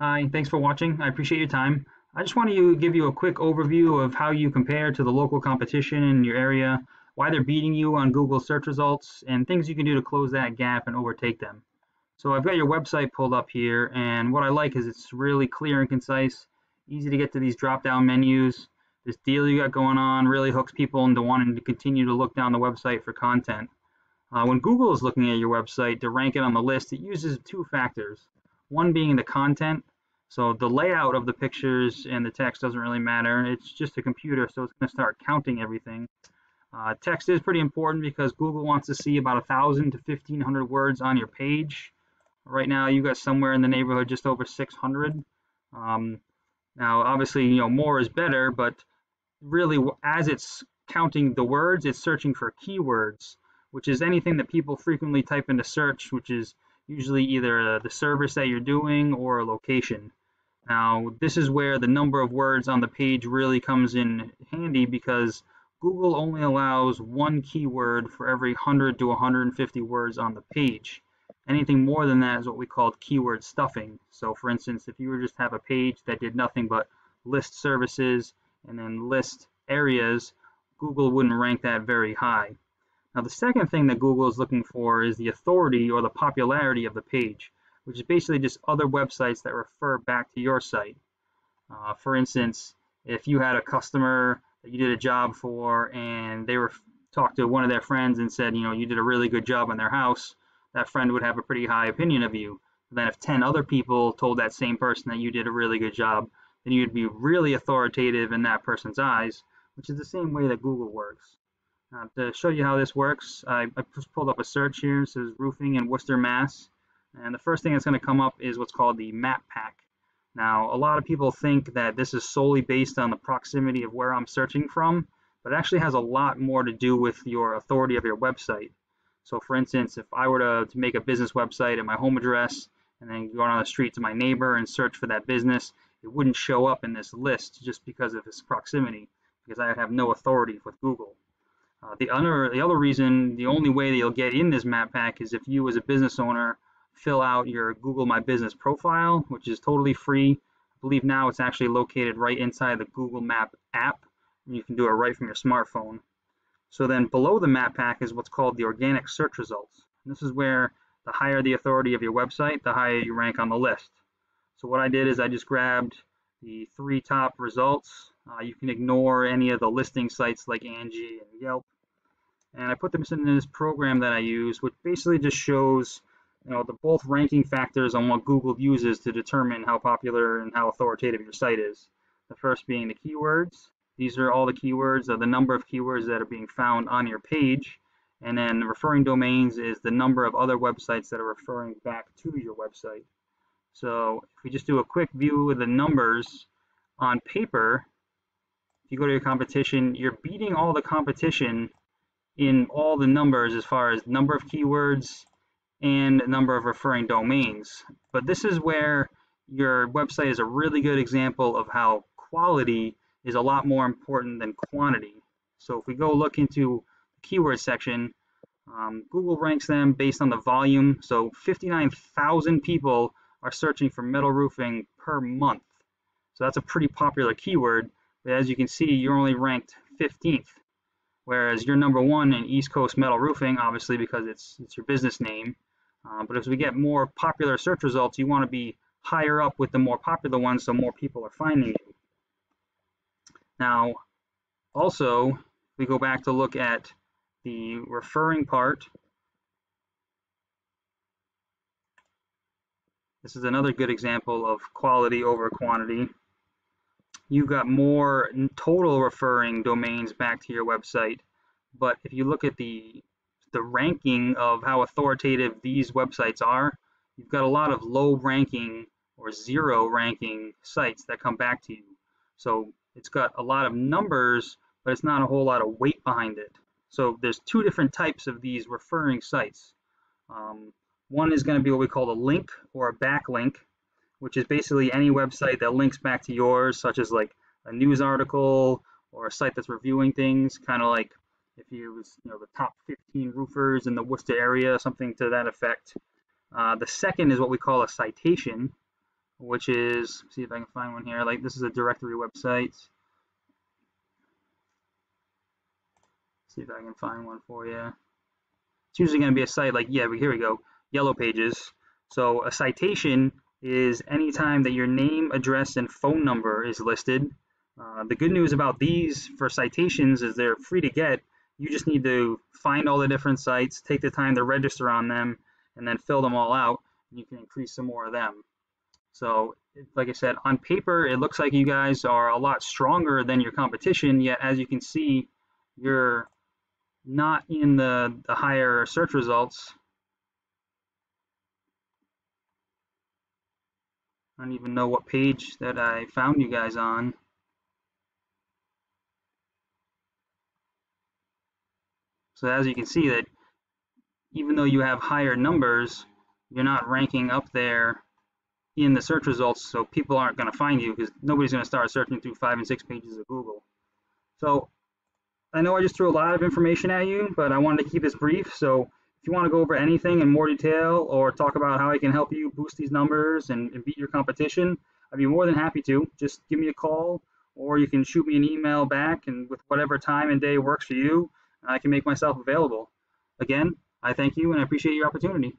Hi, thanks for watching. I appreciate your time. I just want to give you a quick overview of how you compare to the local competition in your area, why they're beating you on Google search results, and things you can do to close that gap and overtake them. So I've got your website pulled up here, and what I like is it's really clear and concise, easy to get to these drop-down menus. This deal you got going on really hooks people into wanting to continue to look down the website for content. Uh, when Google is looking at your website to rank it on the list, it uses two factors. One being the content. So the layout of the pictures and the text doesn't really matter. It's just a computer, so it's going to start counting everything. Uh, text is pretty important because Google wants to see about 1,000 to 1,500 words on your page. Right now, you've got somewhere in the neighborhood just over 600. Um, now, obviously, you know more is better, but really, as it's counting the words, it's searching for keywords, which is anything that people frequently type into search, which is usually either uh, the service that you're doing or a location. Now, this is where the number of words on the page really comes in handy because Google only allows one keyword for every 100 to 150 words on the page. Anything more than that is what we call keyword stuffing. So for instance, if you were just have a page that did nothing but list services and then list areas, Google wouldn't rank that very high. Now the second thing that Google is looking for is the authority or the popularity of the page, which is basically just other websites that refer back to your site. Uh, for instance, if you had a customer that you did a job for and they were talked to one of their friends and said, you know, you did a really good job on their house, that friend would have a pretty high opinion of you. But then if 10 other people told that same person that you did a really good job, then you'd be really authoritative in that person's eyes, which is the same way that Google works. Uh, to show you how this works, I, I, just pulled up a search here. It says roofing in Worcester, Mass. And the first thing that's going to come up is what's called the map pack. Now, a lot of people think that this is solely based on the proximity of where I'm searching from, but it actually has a lot more to do with your authority of your website. So for instance, if I were to, to make a business website at my home address and then go on the street to my neighbor and search for that business, it wouldn't show up in this list just because of its proximity, because I have no authority with Google. Uh, the other the other reason, the only way that you'll get in this map pack is if you as a business owner fill out your Google My Business profile, which is totally free. I believe now it's actually located right inside the Google Map app. And you can do it right from your smartphone. So then below the map pack is what's called the organic search results. And this is where the higher the authority of your website, the higher you rank on the list. So what I did is I just grabbed the three top results. Uh, you can ignore any of the listing sites like Angie and Yelp. And I put them in this program that I use, which basically just shows you know, the both ranking factors on what Google uses to determine how popular and how authoritative your site is. The first being the keywords. These are all the keywords, or the number of keywords that are being found on your page. And then referring domains is the number of other websites that are referring back to your website. So if we just do a quick view of the numbers on paper, if you go to your competition, you're beating all the competition in all the numbers as far as number of keywords and number of referring domains. But this is where your website is a really good example of how quality is a lot more important than quantity. So if we go look into the keyword section, um, Google ranks them based on the volume. So 59,000 people are searching for metal roofing per month. So that's a pretty popular keyword. But as you can see, you're only ranked 15th, whereas you're number one in East Coast Metal Roofing, obviously because it's it's your business name. Uh, but as we get more popular search results, you want to be higher up with the more popular ones so more people are finding you. Now, also, we go back to look at the referring part This is another good example of quality over quantity. You've got more total referring domains back to your website, but if you look at the the ranking of how authoritative these websites are, you've got a lot of low ranking or zero ranking sites that come back to you. So it's got a lot of numbers, but it's not a whole lot of weight behind it. So there's two different types of these referring sites. Um, one is going to be what we call a link or a backlink, which is basically any website that links back to yours, such as like a news article or a site that's reviewing things, kind of like if you was you know the top 15 roofers in the Worcester area, something to that effect. Uh, the second is what we call a citation, which is, see if I can find one here, like this is a directory website. See if I can find one for you. It's usually going to be a site like, yeah, but here we go, Yellow Pages. So a citation is any time that your name, address, and phone number is listed. Uh, the good news about these for citations is they're free to get. You just need to find all the different sites, take the time to register on them, and then fill them all out. And you can increase some more of them. So, like I said, on paper, it looks like you guys are a lot stronger than your competition. Yet, as you can see, you're not in the, the higher search results. I don't even know what page that I found you guys on. So as you can see that even though you have higher numbers, you're not ranking up there in the search results, so people aren't going to find you because nobody's going to start searching through five and six pages of Google. So I know I just threw a lot of information at you, but I wanted to keep this brief. So you want to go over anything in more detail or talk about how I can help you boost these numbers and, and beat your competition, I'd be more than happy to. Just give me a call or you can shoot me an email back and with whatever time and day works for you, I can make myself available. Again, I thank you and I appreciate your opportunity.